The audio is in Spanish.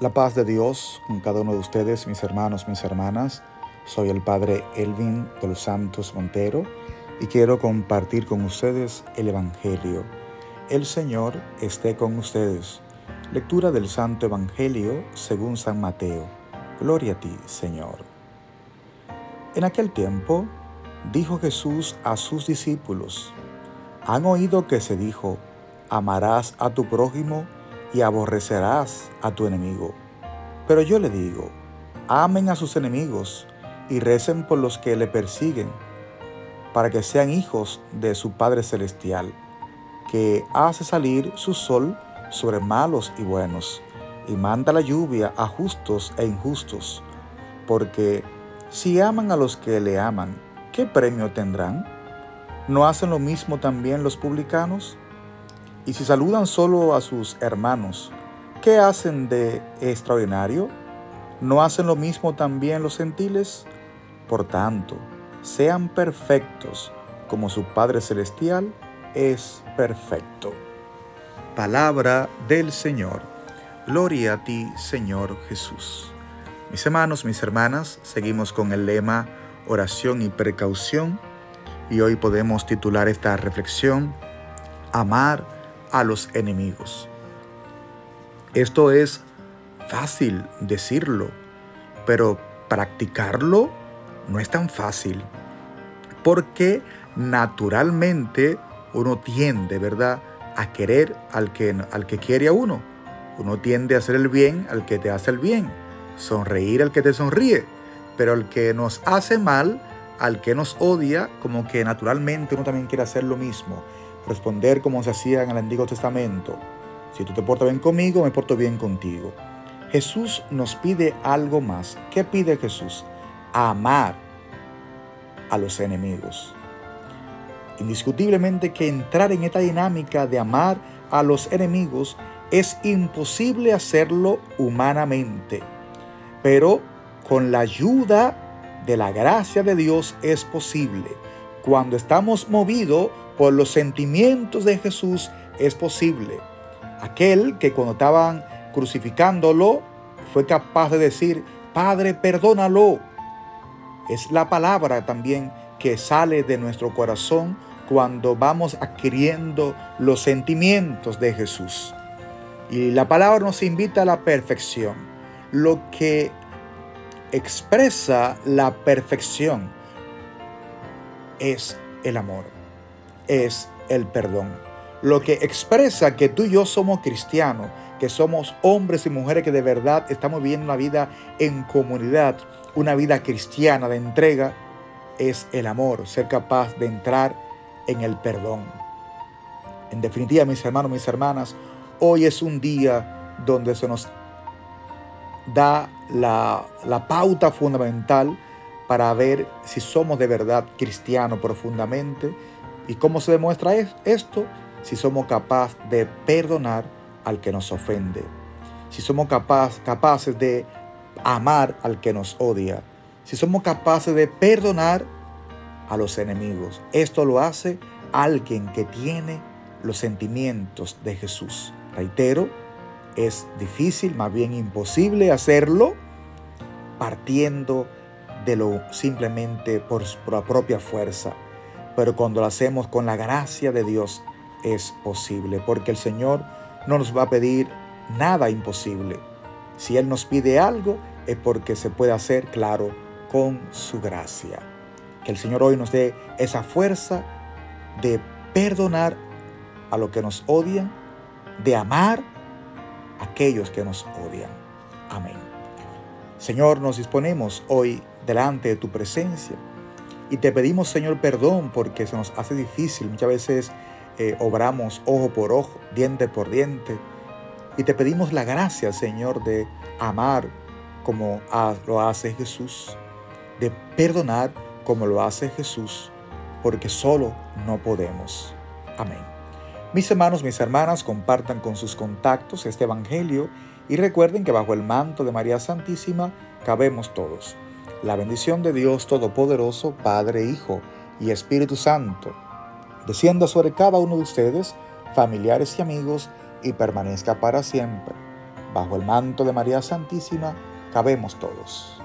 La paz de Dios con cada uno de ustedes, mis hermanos, mis hermanas. Soy el Padre Elvin de los Santos Montero y quiero compartir con ustedes el Evangelio. El Señor esté con ustedes. Lectura del Santo Evangelio según San Mateo. Gloria a ti, Señor. En aquel tiempo dijo Jesús a sus discípulos, han oído que se dijo, amarás a tu prójimo y aborrecerás a tu enemigo. Pero yo le digo, amen a sus enemigos y recen por los que le persiguen, para que sean hijos de su Padre Celestial, que hace salir su sol sobre malos y buenos, y manda la lluvia a justos e injustos, porque si aman a los que le aman, ¿qué premio tendrán? ¿No hacen lo mismo también los publicanos? Y si saludan solo a sus hermanos, ¿qué hacen de extraordinario? ¿No hacen lo mismo también los gentiles? Por tanto, sean perfectos como su Padre Celestial es perfecto. Palabra del Señor. Gloria a ti, Señor Jesús. Mis hermanos, mis hermanas, seguimos con el lema oración y precaución y hoy podemos titular esta reflexión Amar a los enemigos. Esto es fácil decirlo, pero practicarlo no es tan fácil, porque naturalmente uno tiende, ¿verdad?, a querer al que, al que quiere a uno. Uno tiende a hacer el bien al que te hace el bien, sonreír al que te sonríe, pero al que nos hace mal, al que nos odia, como que naturalmente uno también quiere hacer lo mismo responder como se hacía en el Antiguo Testamento. Si tú te portas bien conmigo, me porto bien contigo. Jesús nos pide algo más. ¿Qué pide Jesús? Amar a los enemigos. Indiscutiblemente que entrar en esta dinámica de amar a los enemigos es imposible hacerlo humanamente, pero con la ayuda de la gracia de Dios es posible. Cuando estamos movidos por los sentimientos de Jesús es posible. Aquel que cuando estaban crucificándolo fue capaz de decir, Padre, perdónalo. Es la palabra también que sale de nuestro corazón cuando vamos adquiriendo los sentimientos de Jesús. Y la palabra nos invita a la perfección. Lo que expresa la perfección es el amor es el perdón. Lo que expresa que tú y yo somos cristianos, que somos hombres y mujeres que de verdad estamos viviendo una vida en comunidad, una vida cristiana de entrega, es el amor, ser capaz de entrar en el perdón. En definitiva, mis hermanos, mis hermanas, hoy es un día donde se nos da la, la pauta fundamental para ver si somos de verdad cristianos profundamente ¿Y cómo se demuestra esto? Si somos capaces de perdonar al que nos ofende. Si somos capaces de amar al que nos odia. Si somos capaces de perdonar a los enemigos. Esto lo hace alguien que tiene los sentimientos de Jesús. Reitero, es difícil, más bien imposible hacerlo partiendo de lo simplemente por, por la propia fuerza pero cuando lo hacemos con la gracia de Dios es posible, porque el Señor no nos va a pedir nada imposible. Si Él nos pide algo, es porque se puede hacer, claro, con su gracia. Que el Señor hoy nos dé esa fuerza de perdonar a los que nos odian, de amar a aquellos que nos odian. Amén. Señor, nos disponemos hoy delante de tu presencia y te pedimos, Señor, perdón porque se nos hace difícil. Muchas veces eh, obramos ojo por ojo, diente por diente. Y te pedimos la gracia, Señor, de amar como lo hace Jesús, de perdonar como lo hace Jesús, porque solo no podemos. Amén. Mis hermanos, mis hermanas, compartan con sus contactos este Evangelio y recuerden que bajo el manto de María Santísima cabemos todos. La bendición de Dios Todopoderoso, Padre, Hijo y Espíritu Santo, descienda sobre cada uno de ustedes, familiares y amigos, y permanezca para siempre. Bajo el manto de María Santísima cabemos todos.